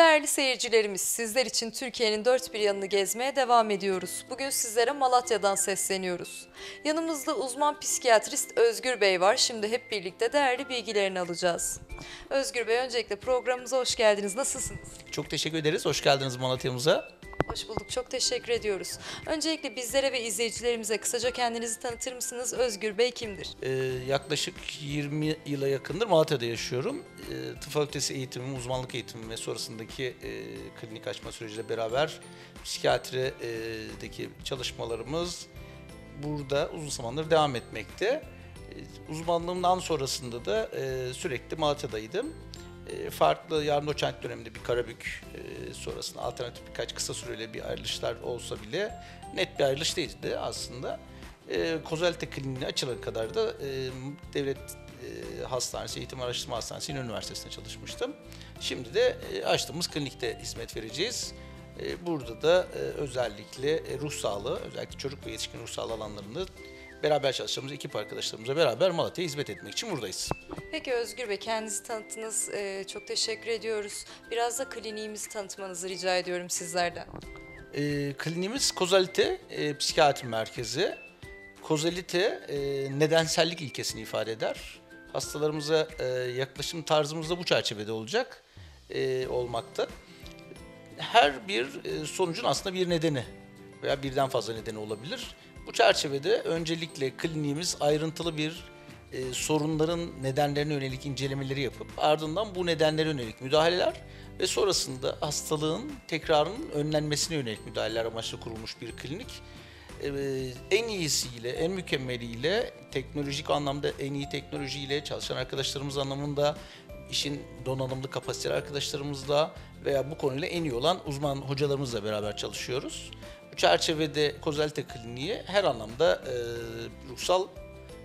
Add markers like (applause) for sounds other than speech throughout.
Değerli seyircilerimiz, sizler için Türkiye'nin dört bir yanını gezmeye devam ediyoruz. Bugün sizlere Malatya'dan sesleniyoruz. Yanımızda uzman psikiyatrist Özgür Bey var. Şimdi hep birlikte değerli bilgilerini alacağız. Özgür Bey, öncelikle programımıza hoş geldiniz. Nasılsınız? Çok teşekkür ederiz. Hoş geldiniz Malatya'mıza. Hoş bulduk, çok teşekkür ediyoruz. Öncelikle bizlere ve izleyicilerimize kısaca kendinizi tanıtır mısınız? Özgür Bey kimdir? Ee, yaklaşık 20 yıla yakındır Malatya'da yaşıyorum. Ee, tıp fakültesi eğitimim, uzmanlık eğitimim ve sonrasındaki e, klinik açma süreciyle beraber psikiyatrideki çalışmalarımız burada uzun zamandır devam etmekte. Ee, uzmanlığımdan sonrasında da e, sürekli Malatya'daydım. E, farklı yarın doçent döneminde bir Karabük e, sonrasında alternatif birkaç kısa süreli bir ayrılışlar olsa bile net bir ayrılış değildi aslında. E, Kozalite Kliniği açılana kadar da devlet hastanesi, eğitim araştırma hastanesi Üniversitesi'nde çalışmıştım. Şimdi de açtığımız klinikte hizmet vereceğiz. Burada da özellikle ruh sağlığı, özellikle çocuk ve yetişkin ruh sağlığı alanlarında beraber çalıştığımız ekip arkadaşlarımızla beraber Malatya'ya hizmet etmek için buradayız. Peki Özgür Bey, kendinizi tanıttınız. Ee, çok teşekkür ediyoruz. Biraz da kliniğimizi tanıtmanızı rica ediyorum sizlerden. E, kliniğimiz Kozalite e, Psikiyatri Merkezi. Kozalite e, nedensellik ilkesini ifade eder. Hastalarımıza e, yaklaşım tarzımız da bu çerçevede olacak e, olmakta. Her bir e, sonucun aslında bir nedeni veya birden fazla nedeni olabilir. Bu çerçevede öncelikle kliniğimiz ayrıntılı bir e, sorunların nedenlerine yönelik incelemeleri yapıp ardından bu nedenlere yönelik müdahaleler ve sonrasında hastalığın tekrarının önlenmesine yönelik müdahaleler amaçlı kurulmuş bir klinik. E, en iyisiyle, en mükemmeliyle, teknolojik anlamda en iyi teknolojiyle, çalışan arkadaşlarımız anlamında işin donanımlı kapasiteli arkadaşlarımızla veya bu konuyla en iyi olan uzman hocalarımızla beraber çalışıyoruz. Bu çerçevede Kozalite Kliniği her anlamda e, ruhsal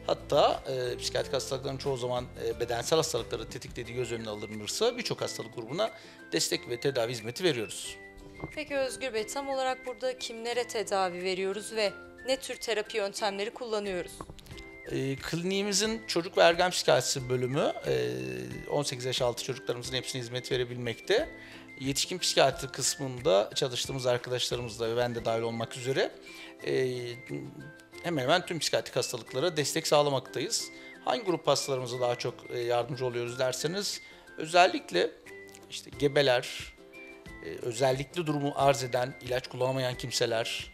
hatta e, psikiyatrik hastalıkların çoğu zaman e, bedensel hastalıkları tetiklediği göz önüne alınırsa birçok hastalık grubuna destek ve tedavi hizmeti veriyoruz. Peki Özgür Bey, tam olarak burada kimlere tedavi veriyoruz ve ne tür terapi yöntemleri kullanıyoruz? E, kliniğimizin çocuk ve ergen psikiyatrisi bölümü e, 18 yaş altı çocuklarımızın hepsine hizmet verebilmekte. Yetişkin psikiyatri kısmında çalıştığımız arkadaşlarımızla ve ben de dahil olmak üzere e, hemen hemen tüm psikiyatrik hastalıklara destek sağlamaktayız. Hangi grup hastalarımıza daha çok e, yardımcı oluyoruz derseniz özellikle işte gebeler, e, özellikle durumu arz eden, ilaç kullanamayan kimseler,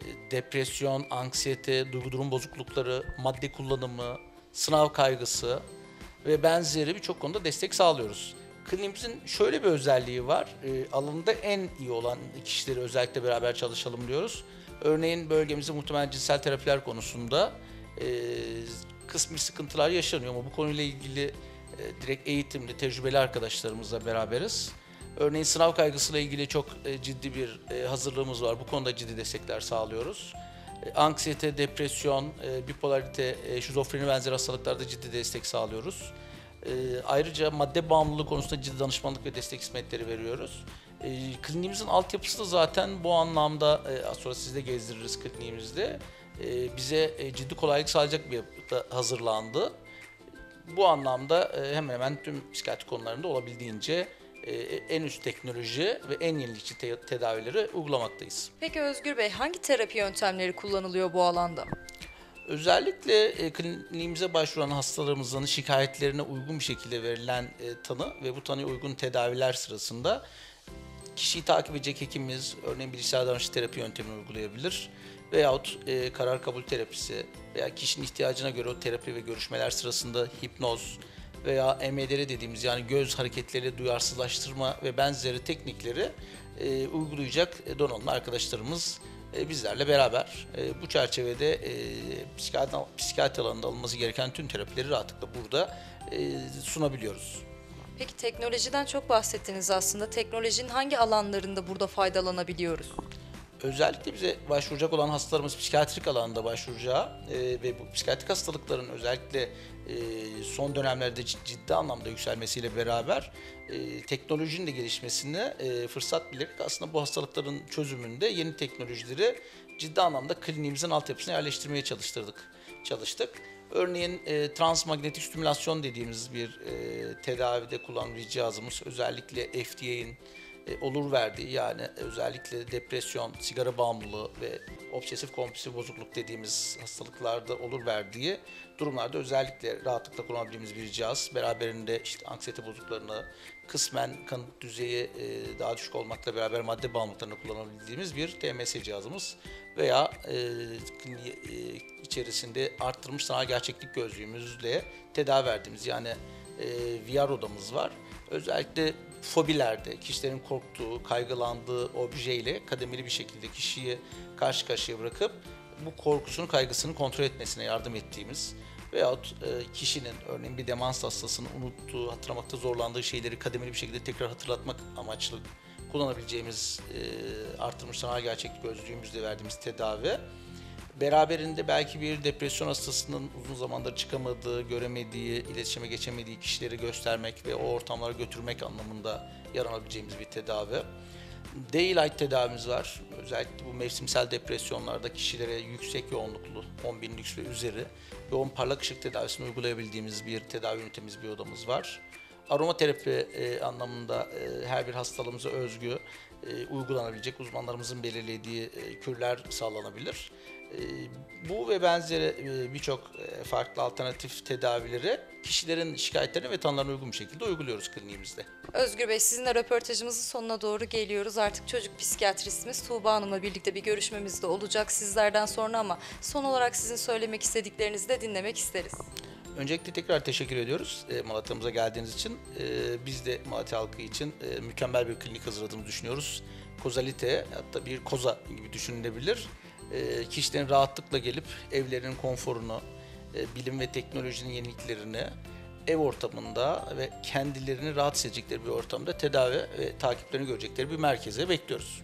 e, depresyon, anksiyete, duygu durum bozuklukları, madde kullanımı, sınav kaygısı ve benzeri birçok konuda destek sağlıyoruz. Kliniğimizin şöyle bir özelliği var. E, alanında en iyi olan kişileri özellikle beraber çalışalım diyoruz. Örneğin bölgemizde muhtemelen cinsel terapiler konusunda e, kısmi sıkıntılar yaşanıyor ama bu konuyla ilgili e, direkt eğitimli, tecrübeli arkadaşlarımızla beraberiz. Örneğin sınav kaygısıyla ilgili çok e, ciddi bir e, hazırlığımız var. Bu konuda ciddi destekler sağlıyoruz. E, Anksiyete, depresyon, e, bipolarite, e, şizofreni benzeri hastalıklarda ciddi destek sağlıyoruz. E, Ayrıca madde bağımlılığı konusunda ciddi danışmanlık ve destek hizmetleri veriyoruz. E, Kliniğimizin altyapısı da zaten bu anlamda, e, az sonra sizi de gezdiririz kliniğimizde, e, bize e, ciddi kolaylık sağlayacak bir yapıda hazırlandı. Bu anlamda e, hemen hemen tüm psikiyatri konularında olabildiğince e, en üst teknoloji ve en yenilikçi te- tedavileri uygulamaktayız. Peki Özgür Bey, hangi terapi yöntemleri kullanılıyor bu alanda? Özellikle e, kliniğimize başvuran hastalarımızın şikayetlerine uygun bir şekilde verilen e, tanı ve bu tanıya uygun tedaviler sırasında kişiyi takip edecek hekimimiz örneğin bilgisayar davranış terapi yöntemini uygulayabilir veyahut e, karar kabul terapisi veya kişinin ihtiyacına göre o terapi ve görüşmeler sırasında hipnoz veya EMDR dediğimiz yani göz hareketleri duyarsızlaştırma ve benzeri teknikleri e, uygulayacak e, donanımlı arkadaşlarımız e, bizlerle beraber e, bu çerçevede e, psikiyatri, alanında alınması gereken tüm terapileri rahatlıkla burada e, sunabiliyoruz. Peki teknolojiden çok bahsettiniz aslında. Teknolojinin hangi alanlarında burada faydalanabiliyoruz? Özellikle bize başvuracak olan hastalarımız psikiyatrik alanda başvuracağı e, ve bu psikiyatrik hastalıkların özellikle e, son dönemlerde cid- ciddi anlamda yükselmesiyle beraber e, teknolojinin de gelişmesine e, fırsat bilerek aslında bu hastalıkların çözümünde yeni teknolojileri ciddi anlamda kliniğimizin altyapısına yerleştirmeye çalıştırdık, çalıştık. Örneğin e, transmanyetik stimülasyon dediğimiz bir e, tedavide kullanılan cihazımız özellikle FDA'nin e, olur verdiği yani özellikle depresyon, sigara bağımlılığı ve obsesif kompulsif bozukluk dediğimiz hastalıklarda olur verdiği durumlarda özellikle rahatlıkla kullanabildiğimiz bir cihaz. Beraberinde işte anksiyete bozukluklarını, kısmen kanıt düzeyi e, daha düşük olmakla beraber madde bağımlılıklarını kullanabildiğimiz bir TMS cihazımız veya e, e, içerisinde arttırılmış sanal gerçeklik gözlüğümüzle tedavi verdiğimiz yani VR odamız var. Özellikle fobilerde kişilerin korktuğu, kaygılandığı objeyle kademeli bir şekilde kişiyi karşı karşıya bırakıp bu korkusunu, kaygısını kontrol etmesine yardım ettiğimiz veyahut e, kişinin örneğin bir demans hastasının unuttuğu, hatırlamakta zorlandığı şeyleri kademeli bir şekilde tekrar hatırlatmak amaçlı kullanabileceğimiz e, artırılmış sanal gerçeklik gözlüğümüzle verdiğimiz tedavi beraberinde belki bir depresyon hastasının uzun zamandır çıkamadığı, göremediği, iletişime geçemediği kişileri göstermek ve o ortamlara götürmek anlamında yaranabileceğimiz bir tedavi. Daylight tedavimiz var. Özellikle bu mevsimsel depresyonlarda kişilere yüksek yoğunluklu, 10 bin lüks ve üzeri yoğun parlak ışık tedavisini uygulayabildiğimiz bir tedavi ünitemiz, bir odamız var. Aromaterapi e, anlamında e, her bir hastalığımıza özgü e, uygulanabilecek uzmanlarımızın belirlediği e, kürler sağlanabilir. E, bu ve benzeri e, birçok e, farklı alternatif tedavileri kişilerin şikayetlerine ve tanılarına uygun bir şekilde uyguluyoruz kliniğimizde. Özgür Bey sizinle röportajımızın sonuna doğru geliyoruz. Artık çocuk psikiyatristimiz Tuğba Hanım'la birlikte bir görüşmemiz de olacak sizlerden sonra ama son olarak sizin söylemek istediklerinizi de dinlemek isteriz. Öncelikle tekrar teşekkür ediyoruz Malatya'mıza geldiğiniz için. Biz de Malatya halkı için mükemmel bir klinik hazırladığımızı düşünüyoruz. Kozalite hatta bir koza gibi düşünülebilir. E, kişilerin rahatlıkla gelip evlerinin konforunu, e, bilim ve teknolojinin yeniliklerini ev ortamında ve kendilerini rahat hissedecekleri bir ortamda tedavi ve takiplerini görecekleri bir merkeze bekliyoruz.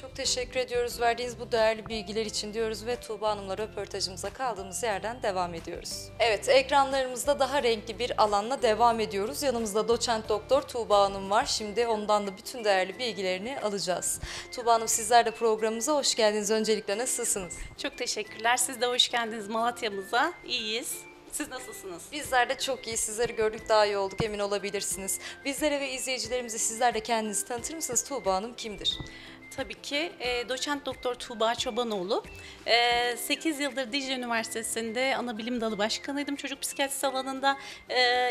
Çok teşekkür ediyoruz verdiğiniz bu değerli bilgiler için diyoruz ve Tuğba Hanım'la röportajımıza kaldığımız yerden devam ediyoruz. Evet ekranlarımızda daha renkli bir alanla devam ediyoruz. Yanımızda doçent doktor Tuğba Hanım var. Şimdi ondan da bütün değerli bilgilerini alacağız. Tuğba Hanım sizler de programımıza hoş geldiniz. Öncelikle nasılsınız? Çok teşekkürler. Siz de hoş geldiniz Malatya'mıza. İyiyiz. Siz nasılsınız? Bizler de çok iyi. Sizleri gördük daha iyi olduk emin olabilirsiniz. Bizlere ve izleyicilerimize sizler de kendinizi tanıtır mısınız? Tuğba Hanım kimdir? Tabii ki e, doçent doktor Tuğba Çobanoğlu. E, 8 yıldır Dicle Üniversitesi'nde ana bilim dalı başkanıydım çocuk psikiyatrisi alanında.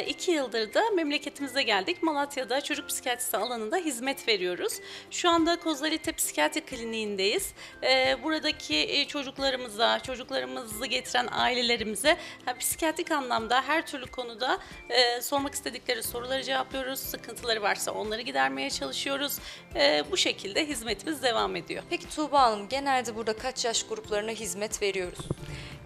2 yıldır da memleketimize geldik. Malatya'da çocuk psikiyatrisi alanında hizmet veriyoruz. Şu anda Kozalite Psikiyatri Kliniğindeyiz. E, buradaki e, çocuklarımıza, çocuklarımızı getiren ailelerimize ha, psikiyatrik anlamda her türlü konuda e, sormak istedikleri soruları cevaplıyoruz. Sıkıntıları varsa onları gidermeye çalışıyoruz. E, bu şekilde hizmetimiz devam ediyor. Peki Tuğba Hanım genelde burada kaç yaş gruplarına hizmet veriyoruz?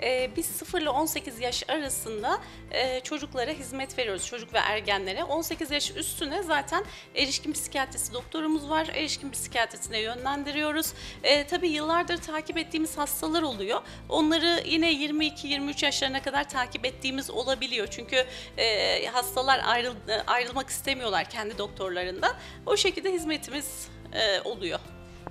Ee, biz 0 ile 18 yaş arasında e, çocuklara hizmet veriyoruz. Çocuk ve ergenlere. 18 yaş üstüne zaten erişkin psikiyatrisi doktorumuz var. Erişkin psikiyatrisine yönlendiriyoruz. E, tabii yıllardır takip ettiğimiz hastalar oluyor. Onları yine 22-23 yaşlarına kadar takip ettiğimiz olabiliyor. Çünkü e, hastalar ayrıl, ayrılmak istemiyorlar kendi doktorlarından. O şekilde hizmetimiz e, oluyor.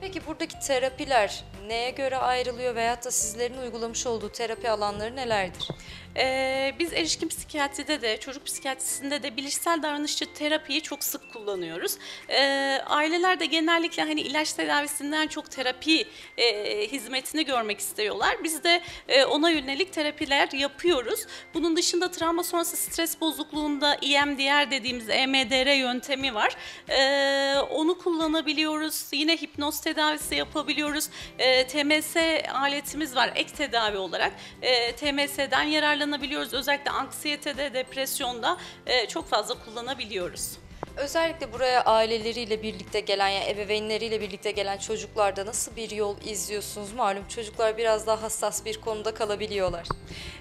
Peki buradaki terapiler neye göre ayrılıyor veyahut da sizlerin uygulamış olduğu terapi alanları nelerdir? Ee, biz erişkin psikiyatride de çocuk psikiyatrisinde de bilişsel davranışçı terapiyi çok sık kullanıyoruz. Ee, aileler de genellikle hani ilaç tedavisinden çok terapi e, hizmetini görmek istiyorlar. Biz de e, ona yönelik terapiler yapıyoruz. Bunun dışında travma sonrası stres bozukluğunda EMDR dediğimiz EMDR yöntemi var. Ee, onu kullanabiliyoruz. Yine hipnoz tedavisi yapabiliyoruz. Ee, TMS aletimiz var ek tedavi olarak. Ee, TMS'den yararlanabiliyoruz. Özellikle anksiyetede, depresyonda e, çok fazla kullanabiliyoruz. Özellikle buraya aileleriyle birlikte gelen, yani ebeveynleriyle birlikte gelen çocuklarda nasıl bir yol izliyorsunuz? Malum çocuklar biraz daha hassas bir konuda kalabiliyorlar.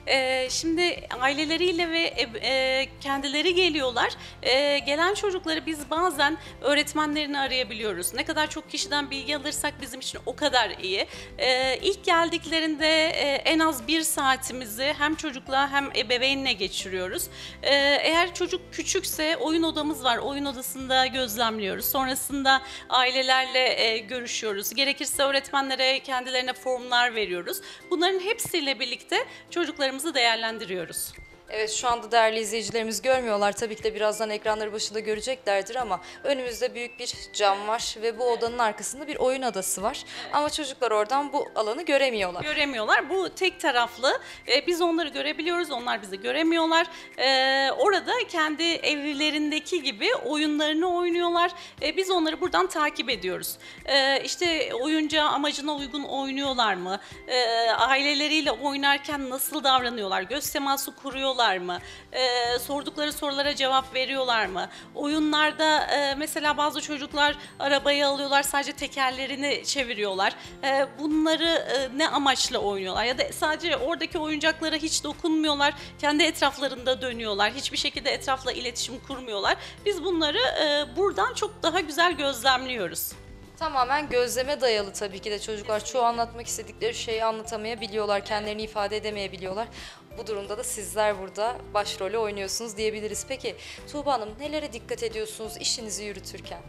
Ee, şimdi aileleriyle ve e, e, kendileri geliyorlar. Ee, gelen çocukları biz bazen öğretmenlerini arayabiliyoruz. Ne kadar çok kişiden bilgi alırsak bizim için o kadar iyi. Ee, ilk geldiklerinde e, en az bir saatimizi hem çocukla hem ebeveynle geçiriyoruz. Ee, eğer çocuk küçükse oyun odamız var. Oyun odasında gözlemliyoruz. Sonrasında ailelerle e, görüşüyoruz. Gerekirse öğretmenlere kendilerine formlar veriyoruz. Bunların hepsiyle birlikte çocuklarımızı değerlendiriyoruz. Evet şu anda değerli izleyicilerimiz görmüyorlar. Tabii ki de birazdan ekranları başında göreceklerdir ama önümüzde büyük bir cam var ve bu odanın arkasında bir oyun adası var. Ama çocuklar oradan bu alanı göremiyorlar. Göremiyorlar. Bu tek taraflı. Ee, biz onları görebiliyoruz, onlar bizi göremiyorlar. Ee, orada kendi evlerindeki gibi oyunlarını oynuyorlar. Ee, biz onları buradan takip ediyoruz. Ee, işte oyuncağı amacına uygun oynuyorlar mı? Ee, aileleriyle oynarken nasıl davranıyorlar? Göz teması kuruyorlar mı? Ee, sordukları sorulara cevap veriyorlar mı? Oyunlarda e, mesela bazı çocuklar arabayı alıyorlar sadece tekerlerini çeviriyorlar. Ee, bunları e, ne amaçla oynuyorlar? Ya da sadece oradaki oyuncaklara hiç dokunmuyorlar. Kendi etraflarında dönüyorlar. Hiçbir şekilde etrafla iletişim kurmuyorlar. Biz bunları e, buradan çok daha güzel gözlemliyoruz. Tamamen gözleme dayalı tabii ki de çocuklar. Çoğu anlatmak istedikleri şeyi anlatamayabiliyorlar, kendilerini ifade edemeyebiliyorlar. Bu durumda da sizler burada başrolü oynuyorsunuz diyebiliriz. Peki Tuğba Hanım nelere dikkat ediyorsunuz işinizi yürütürken?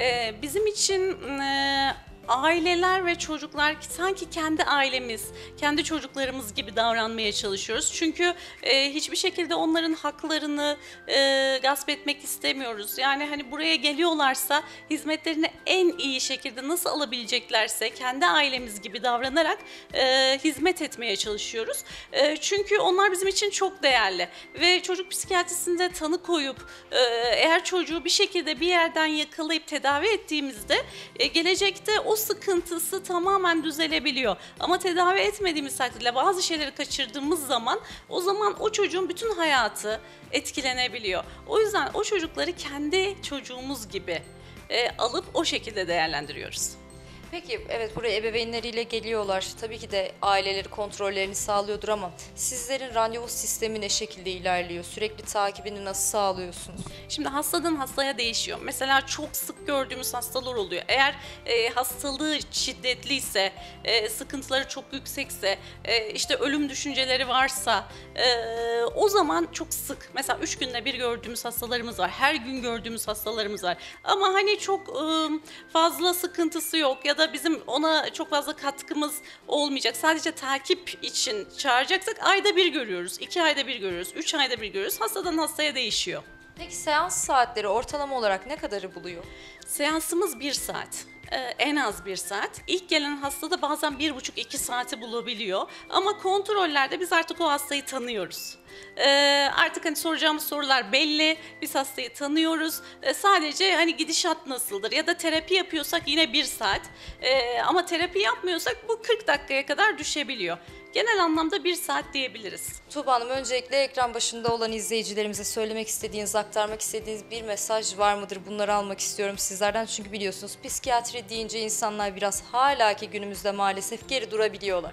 Ee, bizim için e, aileler ve çocuklar sanki kendi ailemiz, kendi çocuklarımız gibi davranmaya çalışıyoruz. Çünkü e, hiçbir şekilde onların haklarını e, gasp etmek istemiyoruz. Yani hani buraya geliyorlarsa hizmetlerini en iyi şekilde nasıl alabileceklerse kendi ailemiz gibi davranarak e, hizmet etmeye çalışıyoruz. E, çünkü onlar bizim için çok değerli ve çocuk psikiyatrisinde tanı koyup e, eğer çocuğu bir şekilde bir yerden yakalayıp tedavi ettiğimizde e, gelecekte o sıkıntısı tamamen düzelebiliyor. Ama tedavi etmediğimiz takdirde bazı şeyleri kaçırdığımız zaman o zaman o çocuğun bütün hayatı etkilenebiliyor. O yüzden o çocukları kendi çocuğumuz gibi e, alıp o şekilde değerlendiriyoruz. Peki evet buraya ebeveynleriyle geliyorlar. Tabii ki de aileleri kontrollerini sağlıyordur ama sizlerin randevu sistemi ne şekilde ilerliyor? Sürekli takibini nasıl sağlıyorsunuz? Şimdi hastadan hastaya değişiyor. Mesela çok sık gördüğümüz hastalar oluyor. Eğer e, hastalığı şiddetliyse, e, sıkıntıları çok yüksekse, e, işte ölüm düşünceleri varsa e, o zaman çok sık. Mesela üç günde bir gördüğümüz hastalarımız var. Her gün gördüğümüz hastalarımız var. Ama hani çok e, fazla sıkıntısı yok ya da bizim ona çok fazla katkımız olmayacak. Sadece takip için çağıracaksak ayda bir görüyoruz, iki ayda bir görüyoruz, üç ayda bir görüyoruz. Hastadan hastaya değişiyor. Peki seans saatleri ortalama olarak ne kadarı buluyor? Seansımız bir saat. Ee, en az bir saat. İlk gelen hastada bazen bir buçuk iki saati bulabiliyor. Ama kontrollerde biz artık o hastayı tanıyoruz. Ee, artık hani soracağımız sorular belli. Biz hastayı tanıyoruz. Ee, sadece hani gidişat nasıldır ya da terapi yapıyorsak yine bir saat. Ee, ama terapi yapmıyorsak bu 40 dakikaya kadar düşebiliyor. Genel anlamda bir saat diyebiliriz. Tuğba Hanım öncelikle ekran başında olan izleyicilerimize söylemek istediğiniz, aktarmak istediğiniz bir mesaj var mıdır? Bunları almak istiyorum sizlerden. Çünkü biliyorsunuz psikiyatri deyince insanlar biraz hala ki günümüzde maalesef geri durabiliyorlar.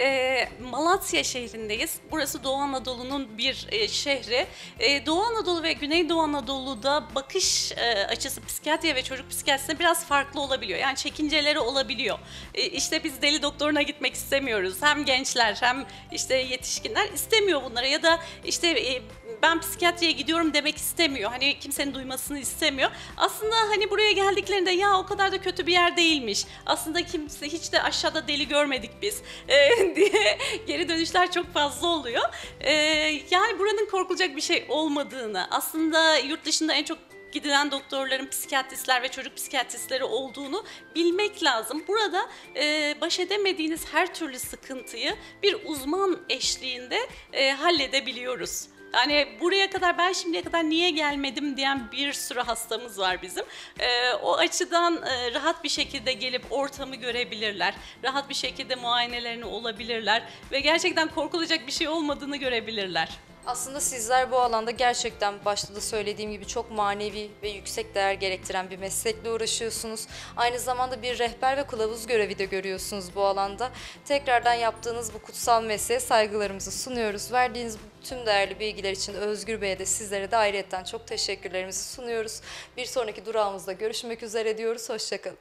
Ee, Malatya şehrindeyiz. Burası Doğu Anadolu'nun bir e, şehri. Ee, Doğu Anadolu ve Güneydoğu Anadolu'da bakış e, açısı psikiyatriye ve çocuk psikiyatrisine biraz farklı olabiliyor. Yani çekinceleri olabiliyor. Ee, işte biz deli doktoruna gitmek istemiyoruz. Hem gençler hem işte yetişkinler istemiyor bunları ya da işte e, ben psikiyatriye gidiyorum demek istemiyor. Hani kimsenin duymasını istemiyor. Aslında hani buraya geldiklerinde ya o kadar da kötü bir yer değilmiş. Aslında kimse hiç de aşağıda deli görmedik biz (laughs) e, diye geri dönüşler çok fazla oluyor. E, yani buranın korkulacak bir şey olmadığını, aslında yurt dışında en çok gidilen doktorların psikiyatristler ve çocuk psikiyatristleri olduğunu bilmek lazım. Burada e, baş edemediğiniz her türlü sıkıntıyı bir uzman eşliğinde e, halledebiliyoruz. Yani buraya kadar ben şimdiye kadar niye gelmedim diyen bir sürü hastamız var bizim. Ee, o açıdan e, rahat bir şekilde gelip ortamı görebilirler. Rahat bir şekilde muayenelerini olabilirler ve gerçekten korkulacak bir şey olmadığını görebilirler. Aslında sizler bu alanda gerçekten başta da söylediğim gibi çok manevi ve yüksek değer gerektiren bir meslekle uğraşıyorsunuz. Aynı zamanda bir rehber ve kılavuz görevi de görüyorsunuz bu alanda. Tekrardan yaptığınız bu kutsal mesleğe saygılarımızı sunuyoruz. Verdiğiniz tüm değerli bilgiler için Özgür Bey'e de sizlere de ayrıyetten çok teşekkürlerimizi sunuyoruz. Bir sonraki durağımızda görüşmek üzere diyoruz. Hoşçakalın.